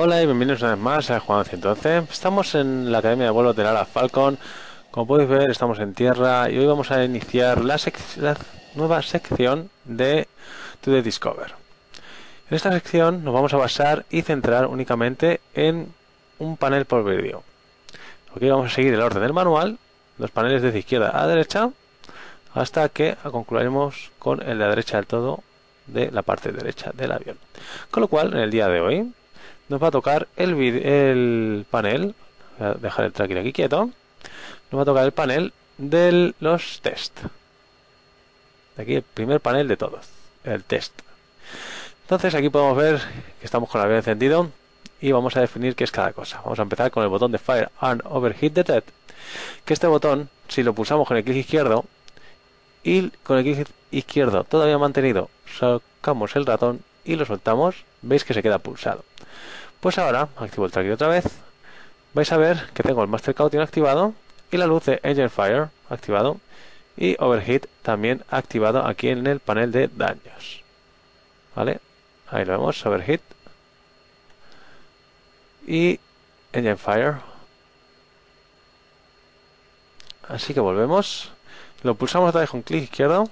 Hola y bienvenidos una vez más a Juan 112. Estamos en la Academia de Vuelo de Lara Falcon. Como podéis ver, estamos en tierra y hoy vamos a iniciar la, nueva sección de To Discover. En esta sección nos vamos a basar y centrar únicamente en un panel por vídeo. Ok, vamos a seguir el orden del manual, los paneles desde izquierda a derecha, hasta que concluiremos con el de la derecha del todo de la parte derecha del avión. Con lo cual, en el día de hoy, nos va a tocar el, el panel, voy a dejar el tracker aquí quieto, nos va a tocar el panel de los test. Aquí el primer panel de todos, el test. Entonces aquí podemos ver que estamos con el avión encendido y vamos a definir qué es cada cosa. Vamos a empezar con el botón de Fire and Overheat Detect, que este botón, si lo pulsamos con el clic izquierdo y con el clic izquierdo todavía mantenido, sacamos el ratón y lo soltamos, veis que se queda pulsado. Pues ahora, activo el tracker otra vez, vais a ver que tengo el Master Caution activado y la luz de Engine Fire activado y Overheat también activado aquí en el panel de daños. ¿Vale? Ahí lo vemos, Overheat y Engine Fire. Así que volvemos, lo pulsamos otra vez con clic izquierdo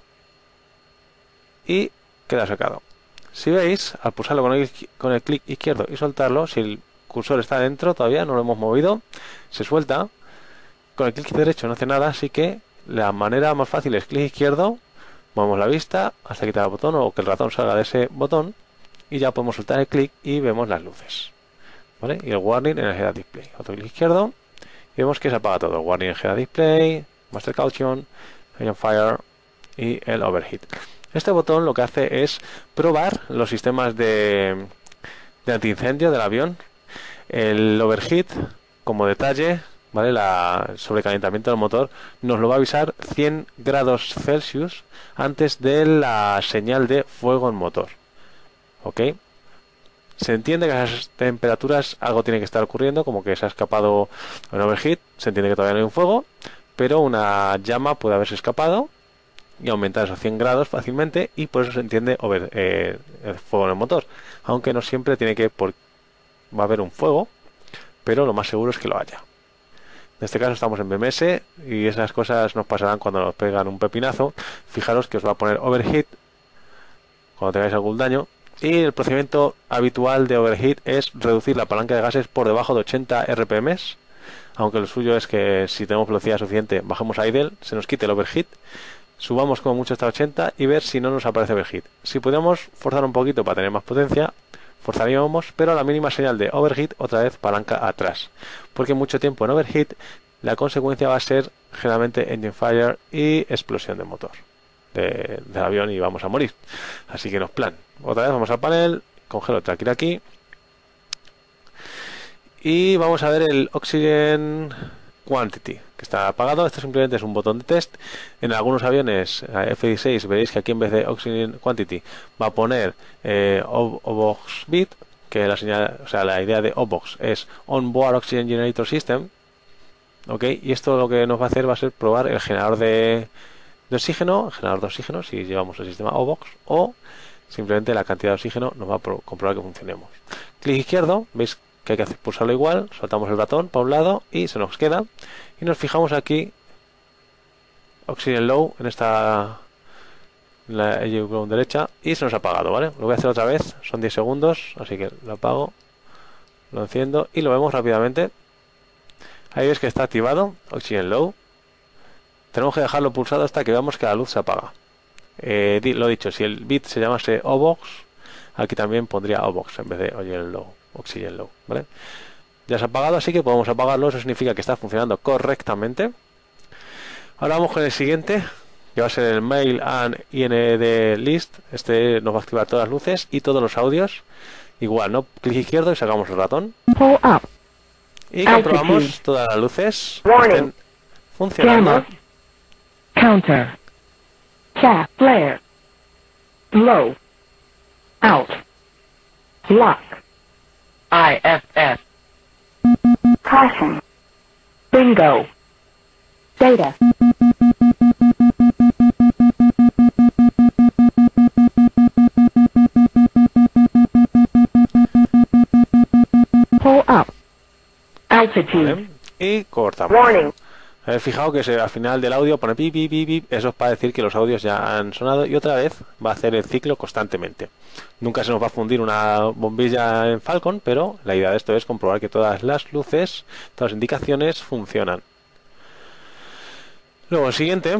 y queda sacado. Si veis, al pulsarlo con el, clic izquierdo y soltarlo, si el cursor está dentro, todavía no lo hemos movido, se suelta. Con el clic derecho no hace nada, así que la manera más fácil es clic izquierdo, movemos la vista hasta quitar el botón o que el ratón salga de ese botón y ya podemos soltar el clic y vemos las luces. ¿Vale? Y el warning en el head display. Otro clic izquierdo y vemos que se apaga todo. Warning en head display, master caution, fire y el overheat. Este botón lo que hace es probar los sistemas de, de antiincendio del avión, el overheat como detalle, ¿vale? La sobrecalentamiento del motor nos lo va a avisar 100 grados Celsius antes de la señal de fuego en motor. ¿Ok? Se entiende que a esas temperaturas algo tiene que estar ocurriendo, como que se ha escapado un overheat, se entiende que todavía no hay un fuego, pero una llama puede haberse escapado y aumentar esos 100 grados fácilmente y por eso se entiende eh, el fuego en el motor. Aunque no siempre tiene que por, va a haber un fuego, pero lo más seguro es que lo haya. En este caso estamos en BMS y esas cosas nos pasarán cuando nos pegan un pepinazo. Fijaros que os va a poner overheat cuando tengáis algún daño. Y el procedimiento habitual de overheat es reducir la palanca de gases por debajo de 80 RPM. Aunque lo suyo es que si tenemos velocidad suficiente bajemos a idle, se nos quite el overheat subamos como mucho hasta 80 y ver si no nos aparece overheat. Si pudiéramos forzar un poquito para tener más potencia, forzaríamos, pero a la mínima señal de overheat otra vez palanca atrás. Porque mucho tiempo en overheat la consecuencia va a ser generalmente engine fire y explosión de motor del avión y vamos a morir. Así que nos plan. Otra vez vamos al panel, congelo tracker aquí y vamos a ver el oxygen Quantity, que está apagado. Esto simplemente es un botón de test. En algunos aviones F-16 veréis que aquí en vez de Oxygen Quantity va a poner eh, OBOX bit, que la señal, o sea, la idea de OBOX es Onboard Oxygen Generator System. ¿Ok? Y esto lo que nos va a hacer va a ser probar el generador de, de oxígeno, el generador de oxígeno, si llevamos el sistema OBOX, o simplemente la cantidad de oxígeno nos va a comprobar que funcionemos. Clic izquierdo, veis que hay que pulsarlo igual, soltamos el ratón para un lado y se nos queda. Y nos fijamos aquí, Oxygen Low, en esta la derecha, y se nos ha apagado, ¿vale? Lo voy a hacer otra vez, son 10 segundos, así que lo apago, lo enciendo y lo vemos rápidamente. Ahí ves que está activado, Oxygen Low. Tenemos que dejarlo pulsado hasta que veamos que la luz se apaga. Eh, lo dicho, si el bit se llamase OBOX, aquí también pondría OBOX en vez de Oxygen Low. Oxygen Low, ¿vale? Ya se ha apagado, así que podemos apagarlo, eso significa que está funcionando correctamente. Ahora vamos con el siguiente, que va a ser el Mail and IND List. Este nos va a activar todas las luces y todos los audios. Igual, ¿no? Clic izquierdo y sacamos el ratón. Y comprobamos todas las luces estén funcionando. Counter. Chat. Flare. Low. Out. Lock. IFF. Caution. Bingo. Data. Pull up. Altitude. ¿vale? Y cortamos. Warning. Habéis fijado que se- al final del audio pone pi, pi, pi, pi. Eso es para decir que los audios ya han sonado y otra vez va a hacer el ciclo constantemente. Nunca se nos va a fundir una bombilla en Falcon, pero la idea de esto es comprobar que todas las luces, todas las indicaciones funcionan. Luego el siguiente,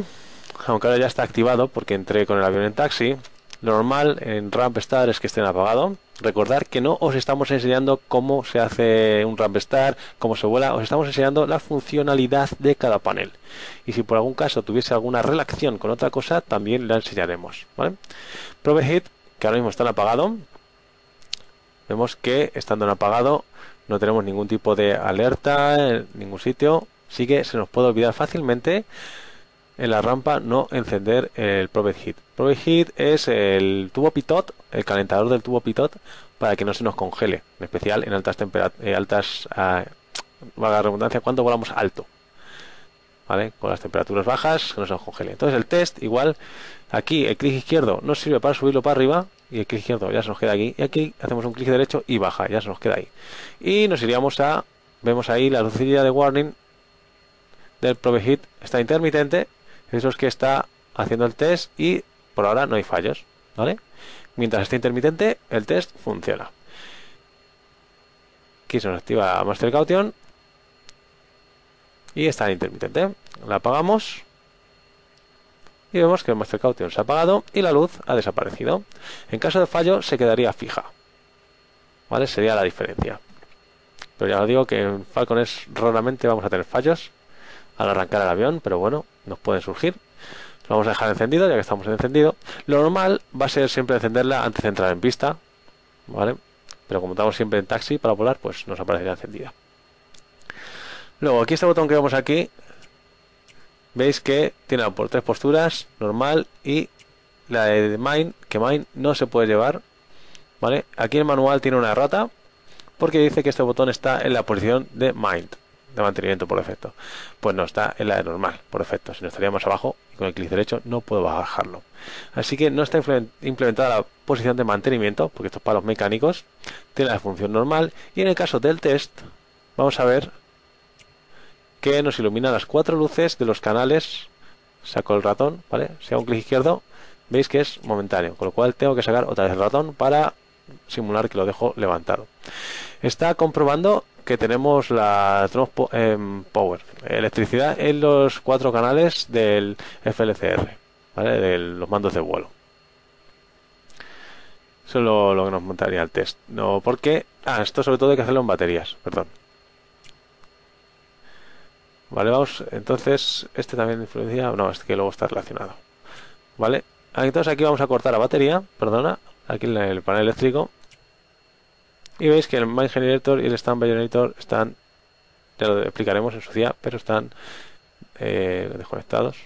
aunque ahora ya está activado porque entré con el avión en taxi, lo normal en Ramp Star es que estén apagados. Recordar que no os estamos enseñando cómo se hace un Ramp Star, cómo se vuela, os estamos enseñando la funcionalidad de cada panel. Y si por algún caso tuviese alguna relación con otra cosa, también la enseñaremos. ¿vale? Probe que ahora mismo están apagados. Vemos que estando en apagado no tenemos ningún tipo de alerta en ningún sitio. Así que se nos puede olvidar fácilmente en la rampa no encender el Probe Heat. Probe Heat es el tubo pitot, el calentador del tubo pitot para que no se nos congele, en especial en altas temperaturas, altas, ah, valga la redundancia, cuando volamos alto. ¿Vale? Con las temperaturas bajas que no se nos congele. Entonces el test igual aquí el clic izquierdo nos sirve para subirlo para arriba y el clic izquierdo ya se nos queda aquí y aquí hacemos un clic derecho y baja, ya se nos queda ahí. Y nos iríamos a vemos ahí la lucilla de warning del Probe Heat está intermitente es que está haciendo el test y por ahora no hay fallos, ¿vale? Mientras esté intermitente, el test funciona. Aquí se nos activa Master Caution y está en intermitente. La apagamos y vemos que el Master Caution se ha apagado y la luz ha desaparecido. En caso de fallo, se quedaría fija, ¿vale? Sería la diferencia. Pero ya os digo que en Falcones raramente vamos a tener fallos al arrancar el avión, pero bueno, nos pueden surgir. Lo vamos a dejar encendido ya que estamos en encendido. Lo normal va a ser siempre encenderla antes de entrar en pista, ¿vale? Pero como estamos siempre en taxi para volar, pues nos aparecería encendida. Luego, aquí este botón que vemos aquí, veis que tiene por tres posturas, normal y la de mine, que mine no se puede llevar, ¿vale? Aquí el manual tiene una errata porque dice que este botón está en la posición de mind de mantenimiento por defecto. Pues no, está en la de normal por defecto. Si no estaríamos abajo y con el clic derecho no puedo bajarlo. Así que no está implementada la posición de mantenimiento, porque esto es para los mecánicos. Tiene la función normal. Y en el caso del test, vamos a ver que nos ilumina las cuatro luces de los canales. Saco el ratón, ¿vale? Si hago un clic izquierdo, veis que es momentáneo. Con lo cual tengo que sacar otra vez el ratón para simular que lo dejo levantado. Está comprobando que tenemos la tenemos po eh, power, electricidad en los cuatro canales del FLCR, ¿vale? de los mandos de vuelo. Eso es lo, que nos montaría el test. No, porque. Ah, esto sobre todo hay que hacerlo en baterías, perdón. Vale, vamos. Entonces, este también influencia. No, este que luego está relacionado. Vale. Entonces aquí vamos a cortar la batería, perdona, aquí en el panel eléctrico y veis que el Mind Generator y el Standby Generator están, ya lo explicaremos en su día, pero están eh, desconectados.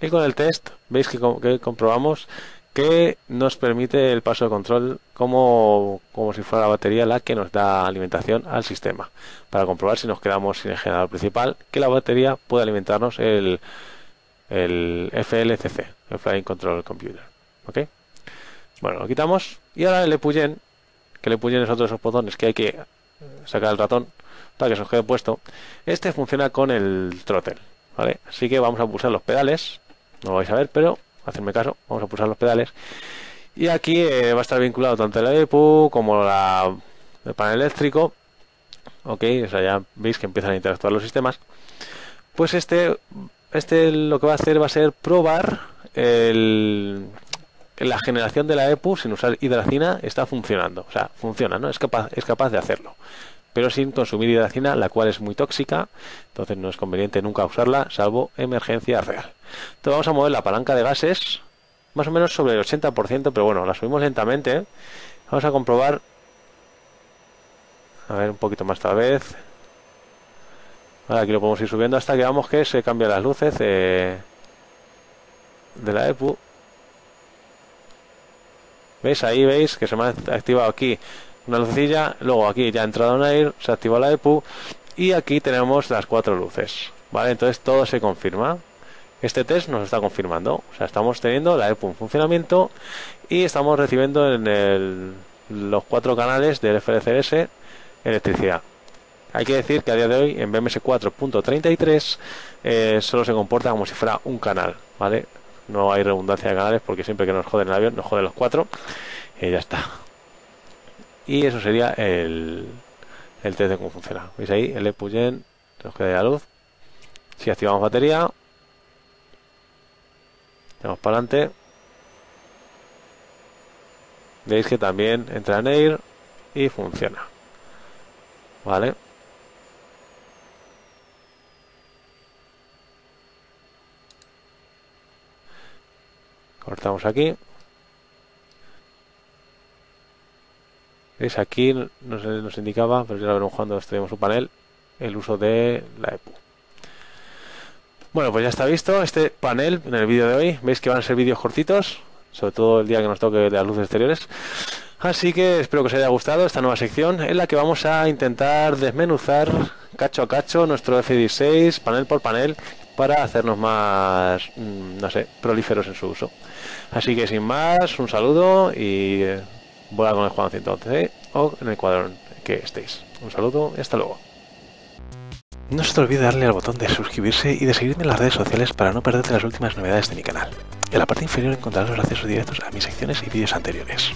Y con el test veis que, que, comprobamos que nos permite el paso de control como, como si fuera la batería la que nos da alimentación al sistema. Para comprobar si nos quedamos sin el generador principal, que la batería puede alimentarnos el, el FLCC, el Flying Control Computer. ¿Ok? Bueno, lo quitamos y ahora el EPUYEN que le puyen es otro de esos botones que hay que sacar el ratón para que se os quede puesto. Este funciona con el throttle, ¿vale? Así que vamos a pulsar los pedales, no lo vais a ver, pero hacerme caso, vamos a pulsar los pedales. Y aquí eh, va a estar vinculado tanto el EPU como el panel eléctrico. Ok, o sea, ya veis que empiezan a interactuar los sistemas. Pues este, este lo que va a hacer va a ser probar el, la generación de la EPU sin usar hidracina está funcionando. O sea, funciona, ¿no? Es capaz, es capaz de hacerlo. Pero sin consumir hidracina, la cual es muy tóxica. Entonces no es conveniente nunca usarla, salvo emergencia real. Entonces vamos a mover la palanca de gases más o menos sobre el 80%, pero bueno, la subimos lentamente. ¿eh? Vamos a comprobar. A ver, un poquito más esta vez. Vale, aquí lo podemos ir subiendo hasta que vamos que se cambian las luces de, de la EPU. ¿Veis? Ahí veis que se me ha activado aquí una lucecilla, luego aquí ya ha entrado un air, se activa la EPU y aquí tenemos las cuatro luces, ¿vale? Entonces todo se confirma. Este test nos está confirmando, o sea, estamos teniendo la EPU en funcionamiento y estamos recibiendo en el, los cuatro canales del FLCS electricidad. Hay que decir que a día de hoy en BMS 4.33 eh, solo se comporta como si fuera un canal, ¿vale? No hay redundancia de canales porque siempre que nos joden el avión nos joden los cuatro y ya está. Y eso sería el, el test de cómo funciona. ¿Veis ahí? El EPUYEN, nos queda la luz. Si activamos batería, vamos para adelante. Veis que también entra en Air y funciona. ¿Vale? Cortamos aquí. ¿Veis? Aquí nos, nos indicaba, pero ya lo veremos cuando estudiemos su panel, el uso de la EPU. Bueno, pues ya está visto este panel en el vídeo de hoy. Veis que van a ser vídeos cortitos, sobre todo el día que nos toque de las luces exteriores. Así que espero que os haya gustado esta nueva sección en la que vamos a intentar desmenuzar cacho a cacho nuestro F16 panel por panel para hacernos más, mm, no sé, prolíferos en su uso. Así que sin más, un saludo y voy con el Juan 111 o en el cuadro que estéis. Un saludo y hasta luego. No se te olvide darle al botón de suscribirse y de seguirme en las redes sociales para no perderte las últimas novedades de mi canal. En la parte inferior encontrarás los accesos directos a mis secciones y vídeos anteriores.